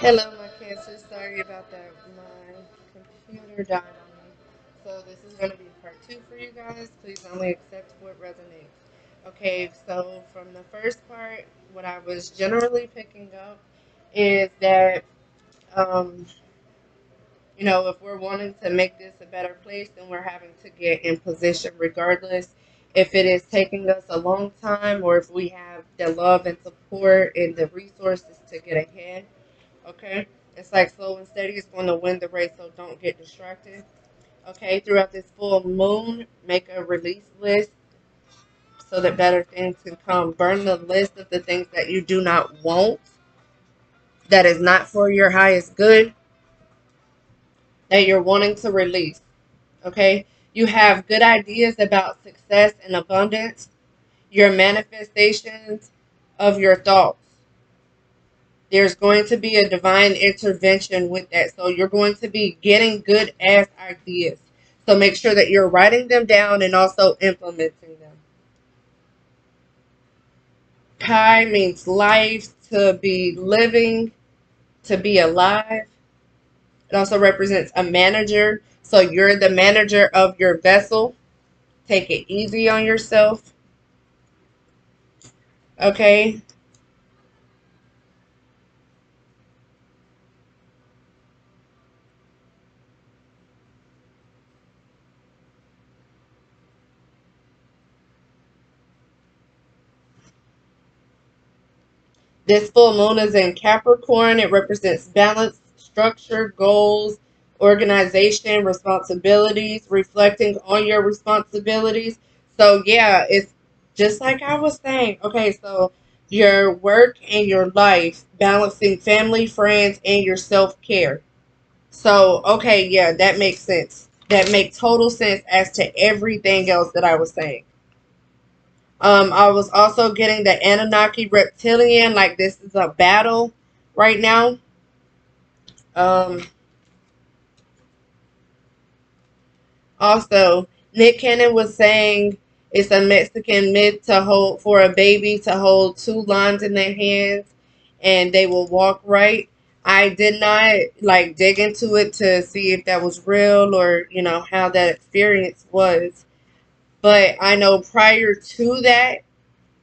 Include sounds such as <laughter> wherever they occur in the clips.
Hello, my cancer. Sorry about that. My computer died on me. So this is going to be part two for you guys. Please only accept what resonates. Okay, so from the first part, what I was generally picking up is that, um, you know, if we're wanting to make this a better place, then we're having to get in position regardless if it is taking us a long time or if we have the love and support and the resources to get ahead Okay? It's like slow and steady is going to win the race, so don't get distracted. Okay? Throughout this full moon, make a release list so that better things can come. Burn the list of the things that you do not want, that is not for your highest good, that you're wanting to release. Okay? You have good ideas about success and abundance, your manifestations of your thoughts. There's going to be a divine intervention with that. So you're going to be getting good ass ideas. So make sure that you're writing them down and also implementing them. Chai means life, to be living, to be alive. It also represents a manager. So you're the manager of your vessel. Take it easy on yourself. Okay. This full moon is in Capricorn. It represents balance, structure, goals, organization, responsibilities, reflecting on your responsibilities. So, yeah, it's just like I was saying. Okay, so your work and your life, balancing family, friends, and your self care. So, okay, yeah, that makes sense. That makes total sense as to everything else that I was saying. Um, I was also getting the Anunnaki reptilian, like this is a battle right now. Um, also, Nick Cannon was saying it's a Mexican myth to hold for a baby to hold two lines in their hands and they will walk right. I did not like dig into it to see if that was real or you know how that experience was. But I know prior to that,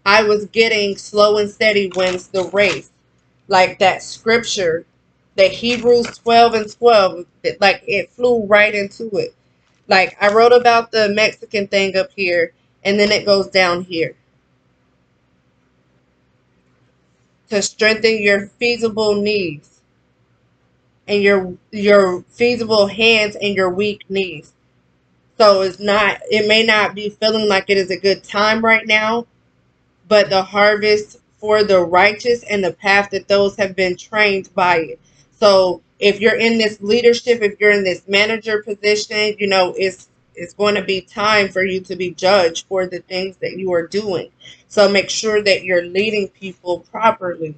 I was getting slow and steady wins the race. Like that scripture, that Hebrews 12 and 12, it, like it flew right into it. Like I wrote about the Mexican thing up here, and then it goes down here. To strengthen your feasible knees and your your feasible hands and your weak knees. So it's not it may not be feeling like it is a good time right now, but the harvest for the righteous and the path that those have been trained by it. So if you're in this leadership, if you're in this manager position, you know, it's it's going to be time for you to be judged for the things that you are doing. So make sure that you're leading people properly.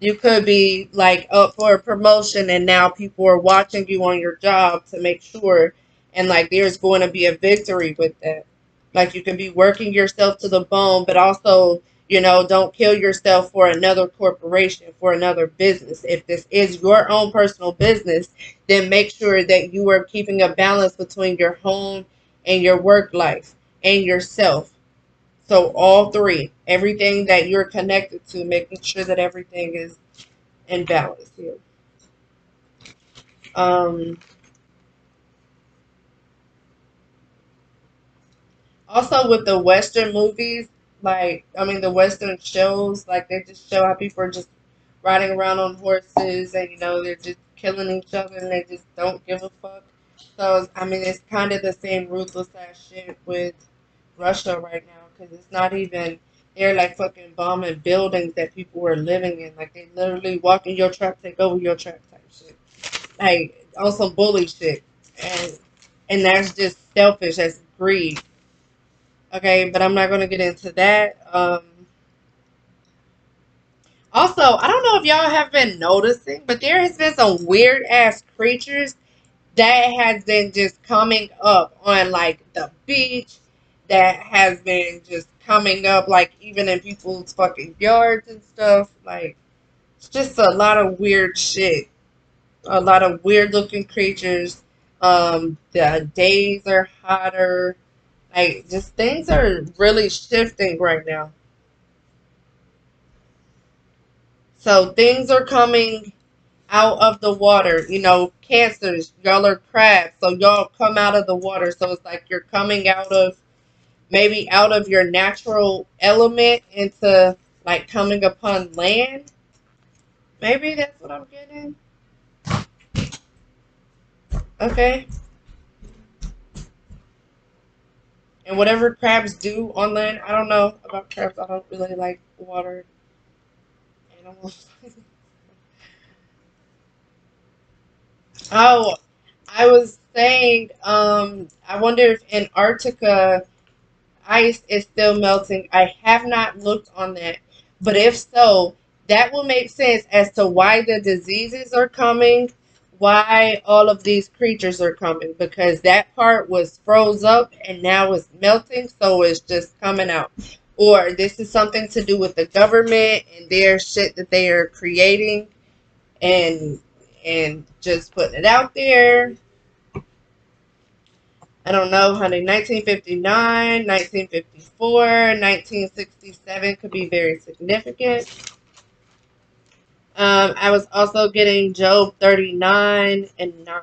You could be like up for a promotion and now people are watching you on your job to make sure and like there's going to be a victory with that. Like you can be working yourself to the bone, but also, you know, don't kill yourself for another corporation, for another business. If this is your own personal business, then make sure that you are keeping a balance between your home and your work life and yourself. So all three, everything that you're connected to, making sure that everything is in balance here. Um, Also with the Western movies, like I mean the Western shows, like they just show how people are just riding around on horses and you know they're just killing each other and they just don't give a fuck. So I mean it's kind of the same ruthless ass shit with Russia right now because it's not even they're like fucking bombing buildings that people were living in. Like they literally walk in your trap, take over your trap type shit. Like on some bully shit, and and that's just selfish. That's greed. Okay, but I'm not going to get into that. Um, also, I don't know if y'all have been noticing, but there has been some weird ass creatures that has been just coming up on like the beach that has been just coming up like even in people's fucking yards and stuff like It's just a lot of weird shit. A lot of weird looking creatures. Um, the days are hotter. Like, just things are really shifting right now. So things are coming out of the water. You know, cancers, y'all are crabs. So y'all come out of the water. So it's like you're coming out of maybe out of your natural element into like coming upon land. Maybe that's what I'm getting. Okay. And whatever crabs do on land, I don't know about crabs. I don't really like water animals. <laughs> oh, I was saying, um, I wonder if Antarctica ice is still melting. I have not looked on that. But if so, that will make sense as to why the diseases are coming, why all of these creatures are coming, because that part was froze up and now it's melting, so it's just coming out. Or this is something to do with the government and their shit that they are creating and and just putting it out there. I don't know, honey. 1959, 1954, 1967 could be very significant. Um, I was also getting Job 39 and 9.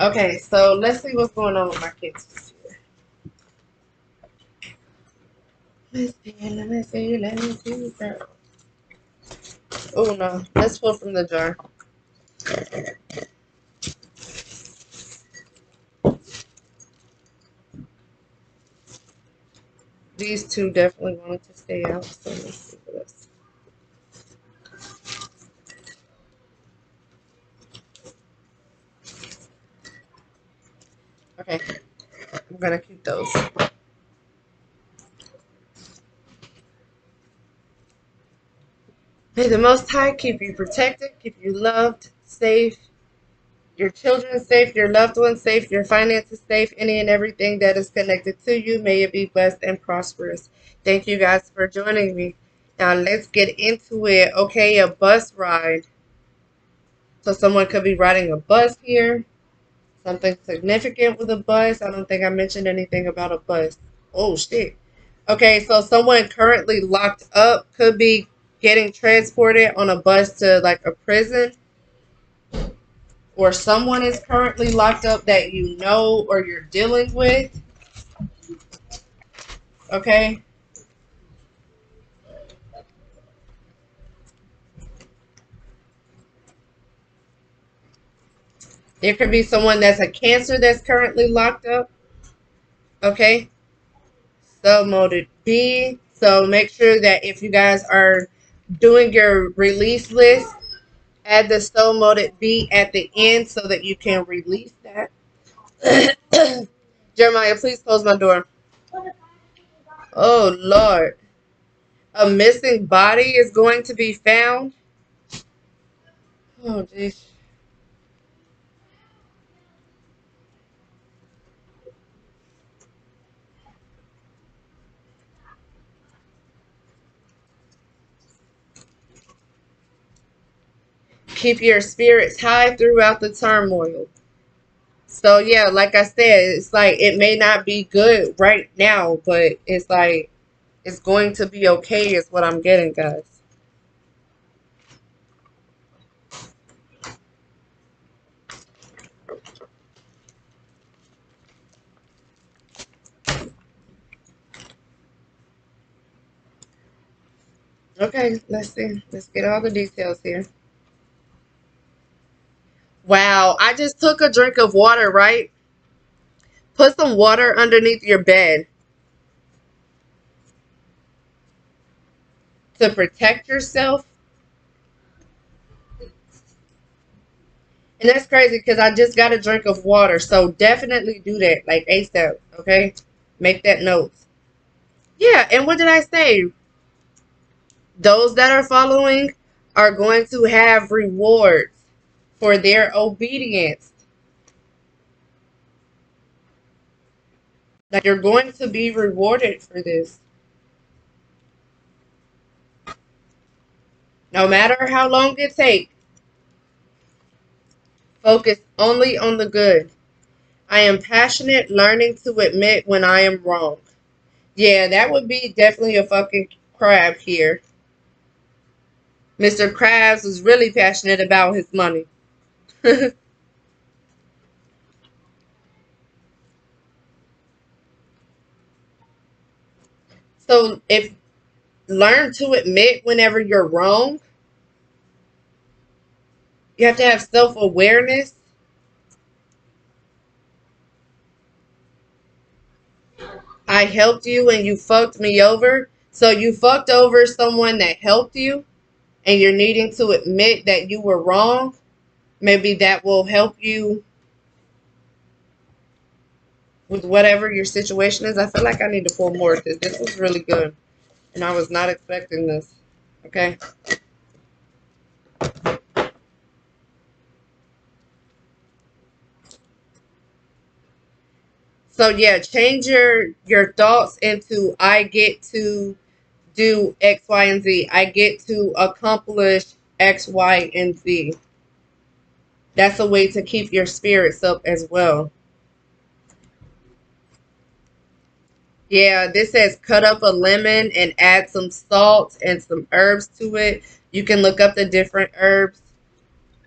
Okay, so let's see what's going on with my kids. Let's see, let me see, let me see. Oh no, let's pull from the jar. These two definitely wanted to stay out, so let's see. Okay, I'm gonna keep those. May the Most High keep you protected, keep you loved, safe, your children safe, your loved ones safe, your finances safe, any and everything that is connected to you. May it be blessed and prosperous. Thank you guys for joining me. Now let's get into it. Okay, a bus ride. So someone could be riding a bus here. Something significant with a bus. I don't think I mentioned anything about a bus. Oh, shit. Okay, so someone currently locked up could be getting transported on a bus to like a prison or someone is currently locked up that you know or you're dealing with. Okay? There could be someone that's a cancer that's currently locked up. Okay? So molded B. So make sure that if you guys are doing your release list, add the soul molded B at the end so that you can release that. <coughs> Jeremiah, please close my door. Oh, Lord. A missing body is going to be found. Oh, jeez. Keep your spirits high throughout the turmoil. So yeah, like I said, it's like it may not be good right now, but it's like it's going to be okay is what I'm getting, guys. Okay, let's see. Let's get all the details here. Wow, I just took a drink of water, right? Put some water underneath your bed to protect yourself. And that's crazy because I just got a drink of water. So definitely do that, like ASAP, okay? Make that note. Yeah, and what did I say? Those that are following are going to have rewards for their obedience. that you're going to be rewarded for this. No matter how long it takes, focus only on the good. I am passionate learning to admit when I am wrong. Yeah, that would be definitely a fucking crab here. Mr. Krabs was really passionate about his money. <laughs> so if learn to admit whenever you're wrong, you have to have self-awareness I helped you and you fucked me over. So you fucked over someone that helped you and you're needing to admit that you were wrong. Maybe that will help you with whatever your situation is. I feel like I need to pull more because this was really good. And I was not expecting this. Okay. So yeah, change your your thoughts into I get to do X, Y, and Z. I get to accomplish X, Y, and Z. That's a way to keep your spirits up as well. Yeah, this says cut up a lemon and add some salt and some herbs to it. You can look up the different herbs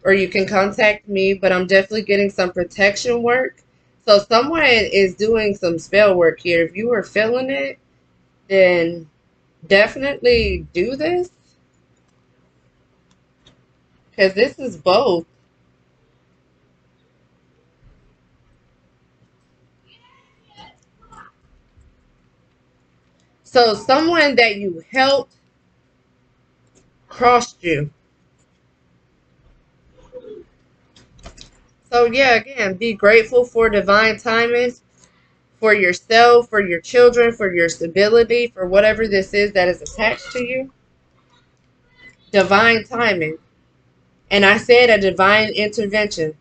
or you can contact me, but I'm definitely getting some protection work so someone is doing some spell work here. If you were feeling it, then definitely do this. Because this is both. So someone that you helped crossed you. So yeah, again, be grateful for divine timing for yourself, for your children, for your stability, for whatever this is that is attached to you. Divine timing. And I said a divine intervention.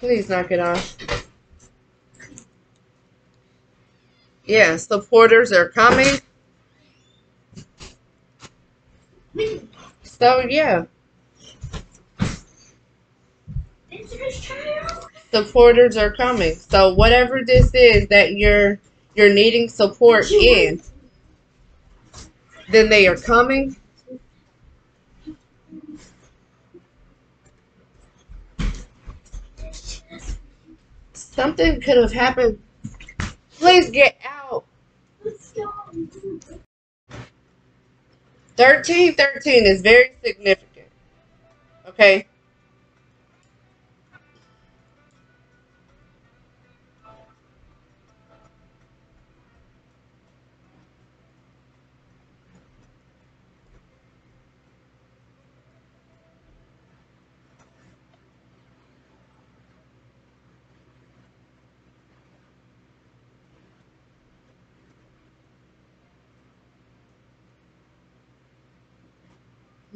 Please knock it off. Yeah, supporters are coming. So yeah. Supporters are coming. So whatever this is that you're you're needing support in, then they are coming. Something could have happened. Please get out. 13, 13 is very significant. Okay?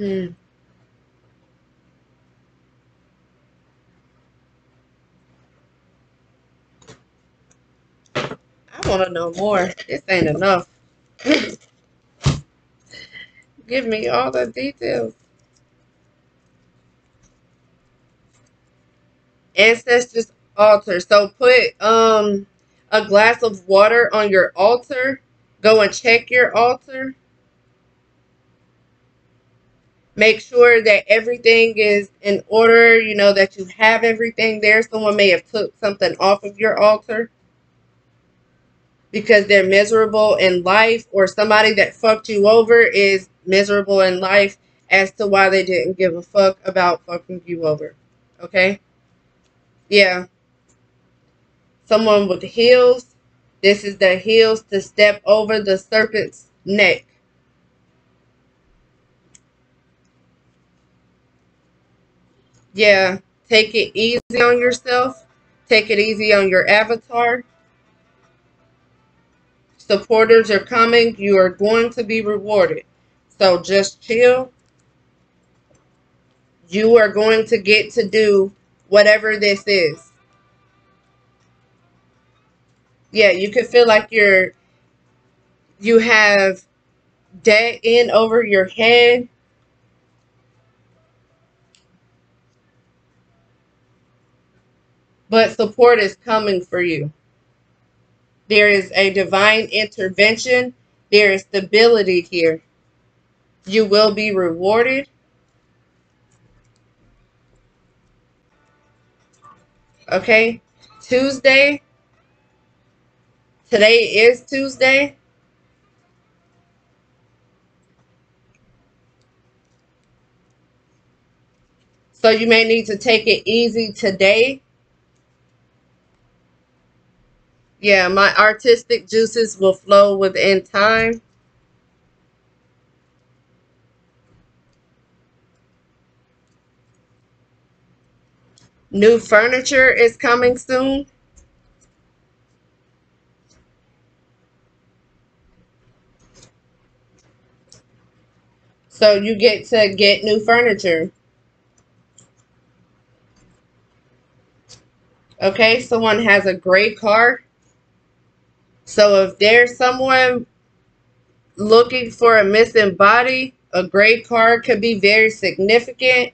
Hmm. I want to know more. This ain't enough. <laughs> Give me all the details. Ancestors altar. So put um a glass of water on your altar. Go and check your altar make sure that everything is in order you know that you have everything there. Someone may have took something off of your altar because they're miserable in life or somebody that fucked you over is miserable in life as to why they didn't give a fuck about fucking you over okay? Yeah. Someone with heels this is the heels to step over the serpent's neck Yeah, take it easy on yourself. Take it easy on your avatar. Supporters are coming. You are going to be rewarded. So just chill. You are going to get to do whatever this is. Yeah, you could feel like you're you have debt in over your head. But support is coming for you. There is a divine intervention. There is stability here. You will be rewarded. Okay. Tuesday. Today is Tuesday. So you may need to take it easy today. Yeah, my artistic juices will flow within time. New furniture is coming soon. So you get to get new furniture. Okay, someone has a gray car. So if there's someone looking for a missing body, a gray car could be very significant.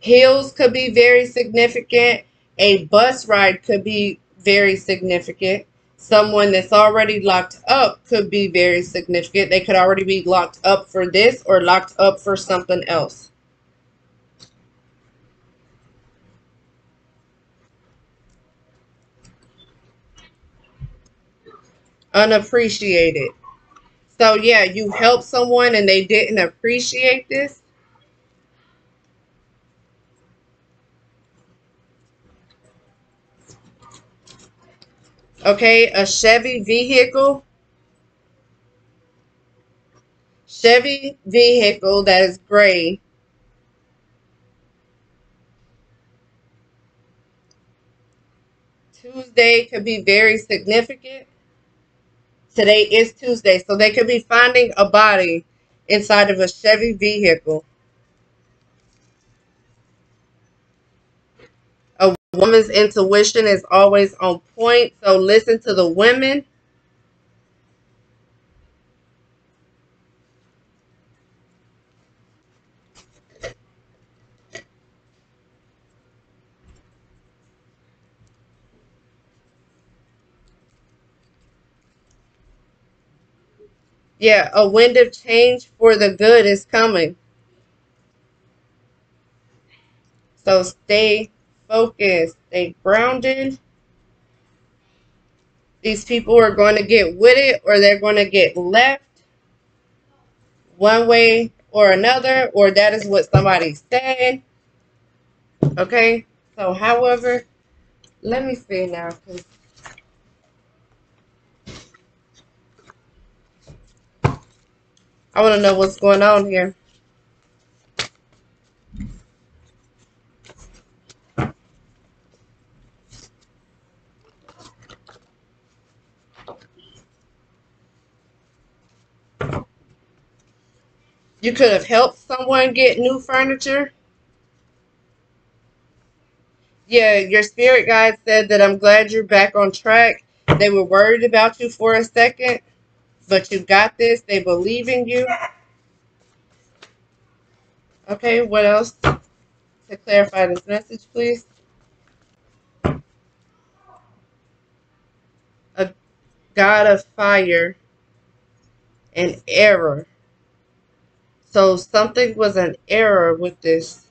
Heels could be very significant. A bus ride could be very significant. Someone that's already locked up could be very significant. They could already be locked up for this or locked up for something else. Unappreciated. So yeah, you help someone and they didn't appreciate this. Okay, a Chevy vehicle. Chevy vehicle that is gray. Tuesday could be very significant. Today is Tuesday, so they could be finding a body inside of a Chevy vehicle. A woman's intuition is always on point, so listen to the women. Yeah, a wind of change for the good is coming. So stay focused, stay grounded. These people are going to get with it or they're going to get left one way or another, or that is what somebody said. Okay, so however, let me see now because I want to know what's going on here. You could have helped someone get new furniture. Yeah, your spirit guide said that I'm glad you're back on track. They were worried about you for a second. But you got this. They believe in you. Okay, what else to clarify this message, please? A God of fire and error. So something was an error with this.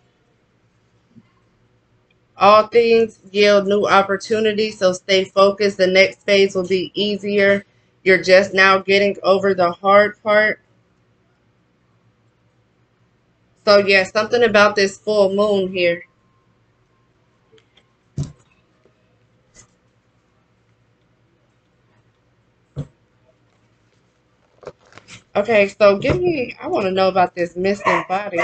All things yield new opportunities, so stay focused. The next phase will be easier you're just now getting over the hard part. So yeah, something about this full moon here. Okay, so give me, I want to know about this missing body.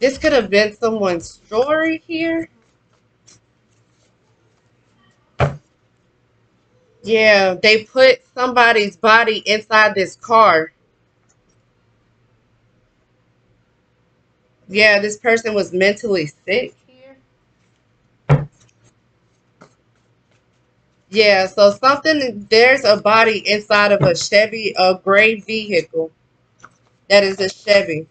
This could have been someone's story here. Yeah, they put somebody's body inside this car. Yeah, this person was mentally sick here. Yeah, so something, there's a body inside of a Chevy, a gray vehicle. That is a Chevy.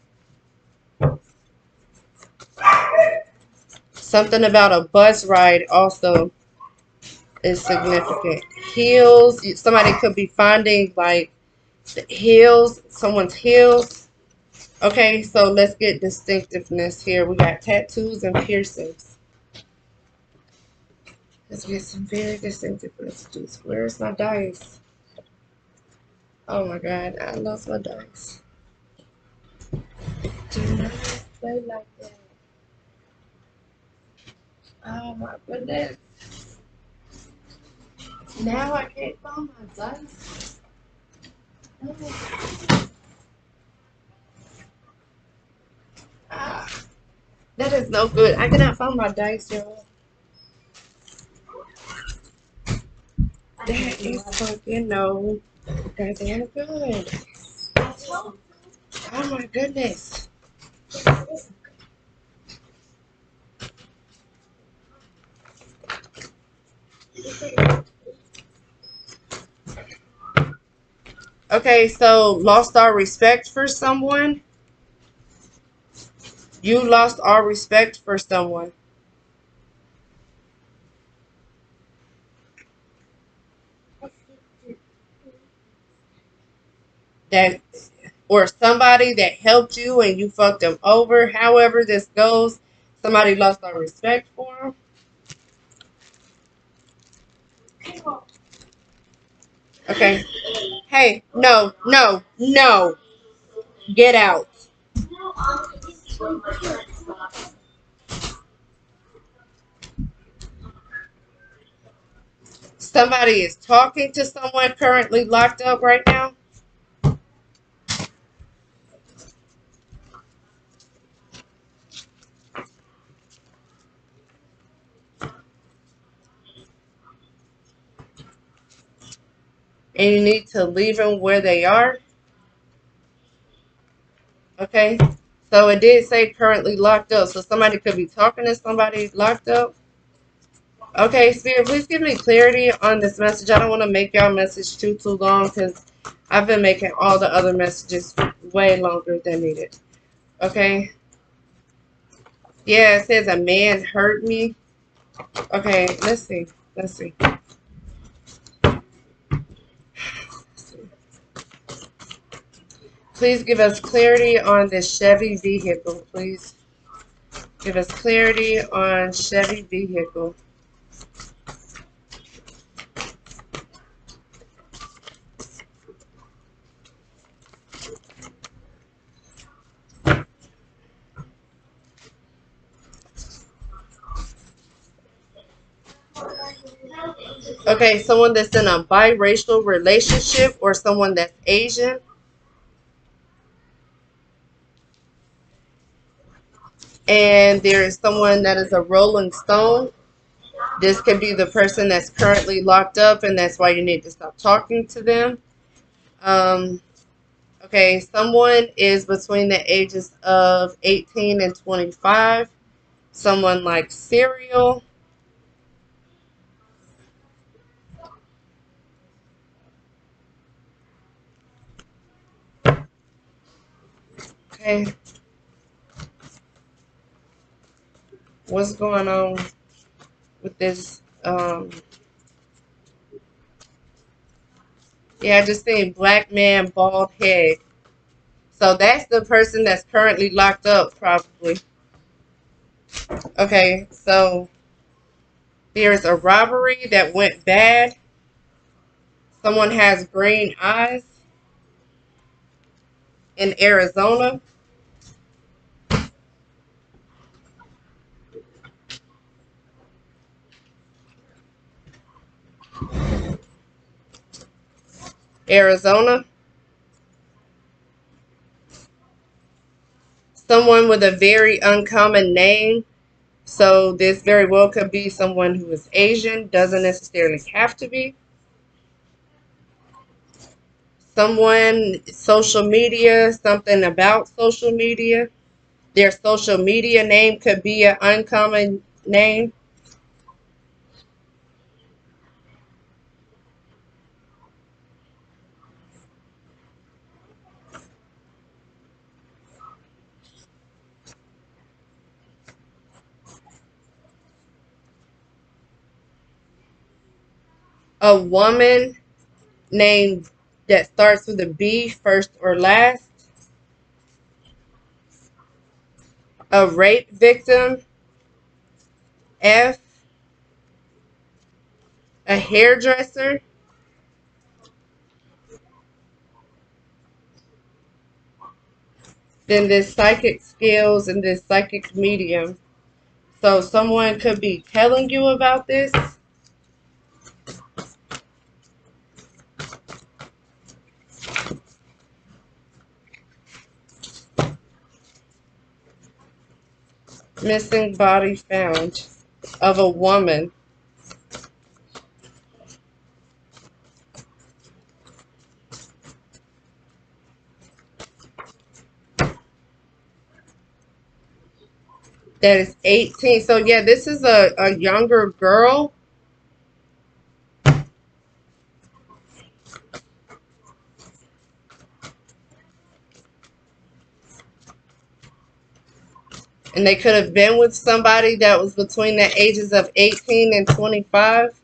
Something about a bus ride also is significant. Heels, somebody could be finding like heels, someone's heels. Okay, so let's get distinctiveness here. We got tattoos and piercings. Let's get some very distinctiveness. messages. Where's my dice? Oh my god, I lost my dice. Do not play like that. Oh my goodness. Now I can't find my dice. Oh. Ah, that is no good. I cannot find my dice, y'all. That is fucking no. Ain't good. Oh my goodness. Okay, so lost our respect for someone. You lost our respect for someone. That or somebody that helped you and you fucked them over. However this goes, somebody lost our respect for them. Okay. Hey, no, no, no. Get out. Somebody is talking to someone currently locked up right now. And you need to leave them where they are. Okay. So it did say currently locked up. So somebody could be talking to somebody locked up. Okay, Spirit, please give me clarity on this message. I don't want to make y'all message too, too long because I've been making all the other messages way longer than needed. Okay. Yeah, it says a man hurt me. Okay, let's see. Let's see. Please give us clarity on this Chevy vehicle, please. Give us clarity on Chevy vehicle. Okay, someone that's in a biracial relationship or someone that's Asian. And there is someone that is a rolling stone. This could be the person that's currently locked up, and that's why you need to stop talking to them. Um, okay, someone is between the ages of 18 and 25. Someone like cereal. Okay. What's going on with this um yeah i just seen black man bald head. So that's the person that's currently locked up probably. Okay so there's a robbery that went bad. Someone has green eyes in arizona Arizona. Someone with a very uncommon name. So this very well could be someone who is Asian. Doesn't necessarily have to be. someone, social media, something about social media. Their social media name could be an uncommon name. A woman name that starts with a B, first or last. A rape victim, F. A hairdresser, then this psychic skills and this psychic medium. So someone could be telling you about this. Missing body found of a woman. That is 18. So yeah, this is a, a younger girl. And they could have been with somebody that was between the ages of 18 and 25.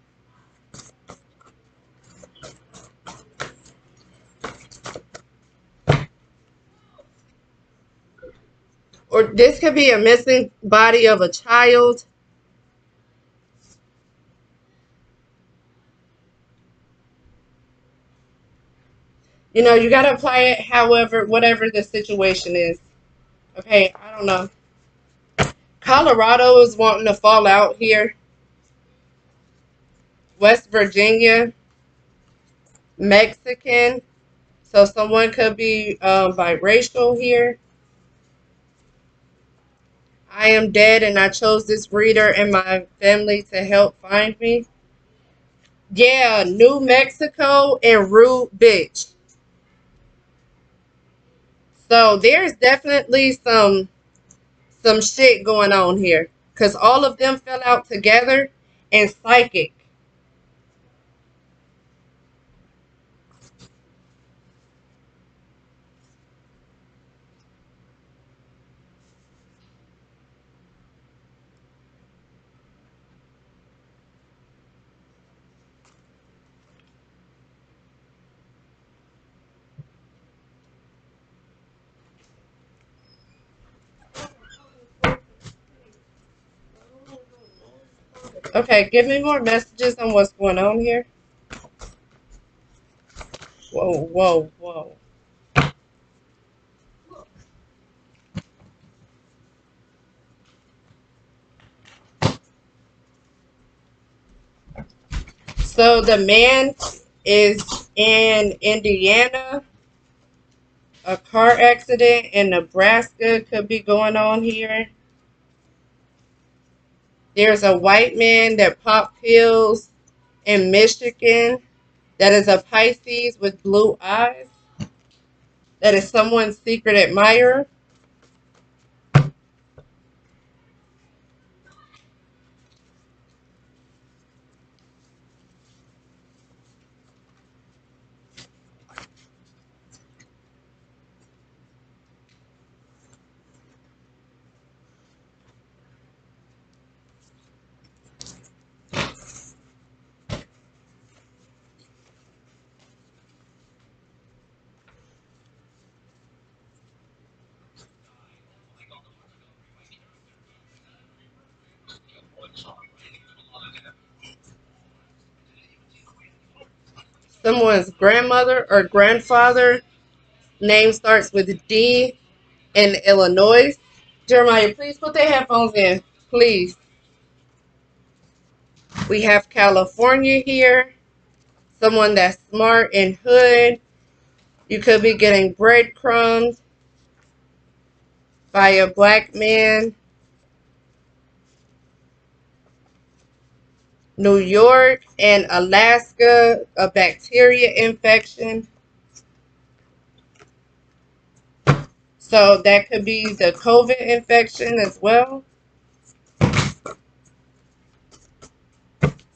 Or this could be a missing body of a child. You know, you got to apply it however, whatever the situation is. Okay, I don't know. Colorado is wanting to fall out here. West Virginia, Mexican. So someone could be uh, biracial here. I am dead and I chose this reader and my family to help find me. Yeah, New Mexico and Rude Bitch. So there's definitely some some shit going on here. Because all of them fell out together and psychic. Okay, give me more messages on what's going on here. Whoa, whoa, whoa. So the man is in Indiana. A car accident in Nebraska could be going on here. There's a white man that popped pills in Michigan that is a Pisces with blue eyes. That is someone's secret admirer. Someone's grandmother or grandfather name starts with D in Illinois. Jeremiah, please put their headphones in, please. We have California here. Someone that's smart and hood. You could be getting breadcrumbs by a black man. New York and Alaska, a bacteria infection. So that could be the COVID infection as well.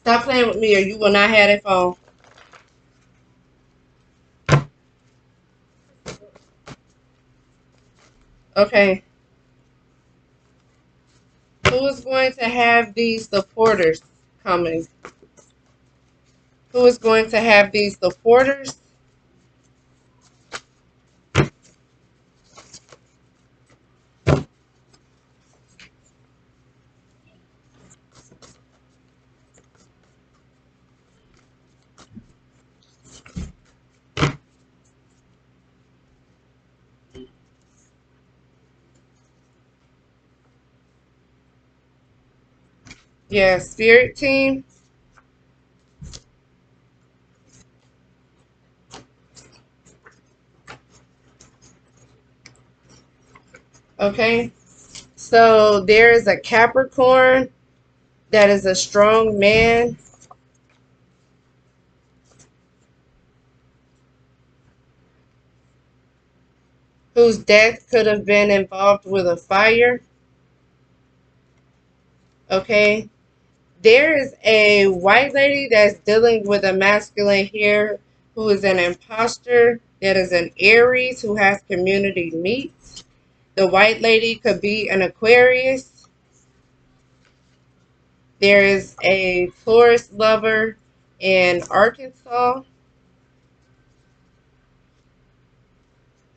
Stop playing with me or you will not have that phone. Okay. Who is going to have these supporters coming? Who is going to have these supporters? Yeah, spirit team. Okay. So there is a Capricorn that is a strong man. Whose death could have been involved with a fire. Okay. There is a white lady that's dealing with a masculine here who is an imposter. That is an Aries who has community meets. The white lady could be an Aquarius. There is a Taurus lover in Arkansas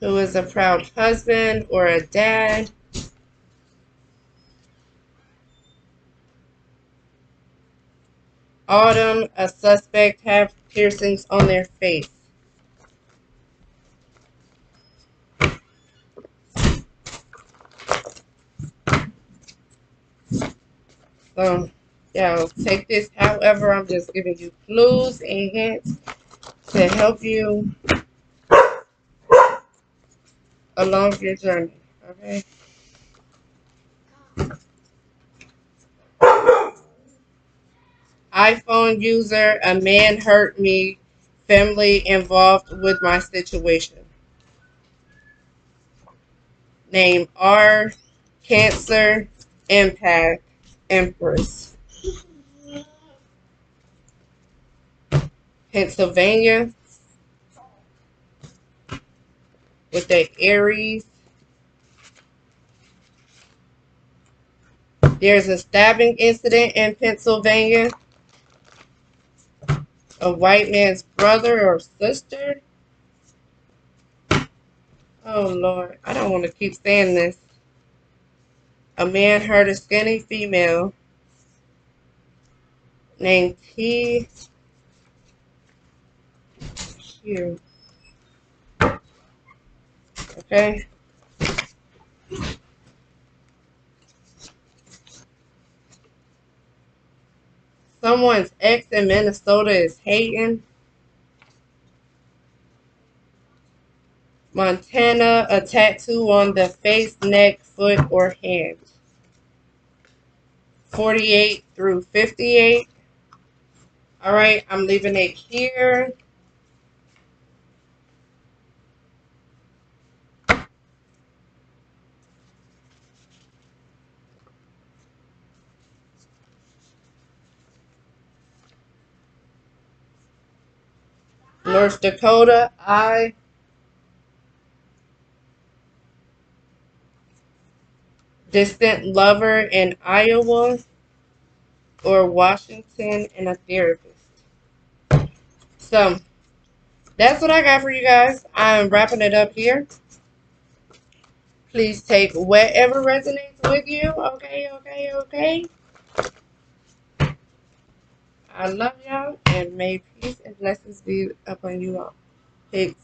who is a proud husband or a dad. Autumn, a suspect have piercings on their face. So, yeah, take this. However, I'm just giving you clues and hints to help you along your journey. Okay. iPhone user, a man hurt me, family involved with my situation. Name R, Cancer, Impact, Empress. Pennsylvania with the Aries. There's a stabbing incident in Pennsylvania a white man's brother or sister. Oh Lord, I don't want to keep saying this. A man hurt a skinny female named T. Q. Okay. Someone's ex in Minnesota is hating. Montana, a tattoo on the face, neck, foot, or hand. 48 through 58. All right, I'm leaving it here. North Dakota, I. Distant lover in Iowa or Washington and a therapist. So, that's what I got for you guys. I'm wrapping it up here. Please take whatever resonates with you. Okay, okay, okay. I love y'all and may peace and blessings be upon you all. Peace.